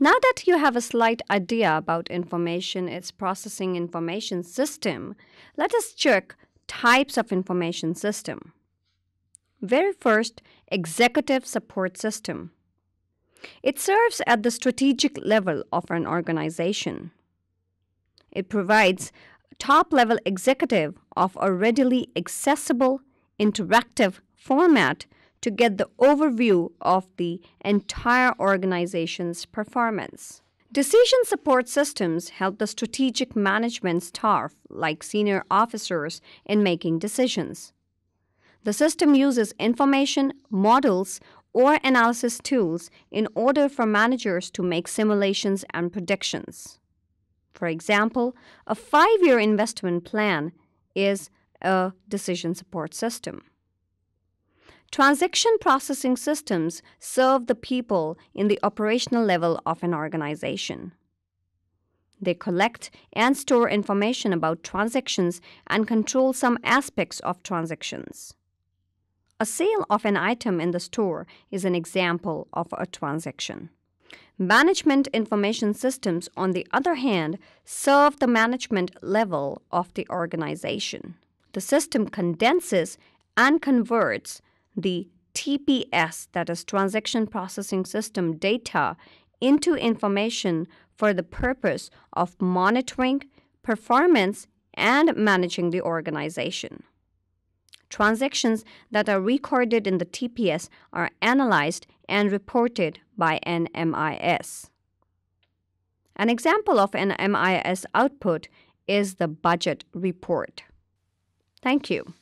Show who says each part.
Speaker 1: Now that you have a slight idea about information, its processing information system, let us check types of information system. Very first, executive support system. It serves at the strategic level of an organization. It provides top level executive of a readily accessible, interactive format to get the overview of the entire organization's performance. Decision support systems help the strategic management staff, like senior officers, in making decisions. The system uses information, models, or analysis tools in order for managers to make simulations and predictions. For example, a five year investment plan is a decision support system. Transaction processing systems serve the people in the operational level of an organization. They collect and store information about transactions and control some aspects of transactions. A sale of an item in the store is an example of a transaction. Management information systems, on the other hand, serve the management level of the organization. The system condenses and converts the TPS, that is Transaction Processing System data, into information for the purpose of monitoring performance and managing the organization. Transactions that are recorded in the TPS are analyzed and reported by an MIS. An example of an MIS output is the budget report. Thank you.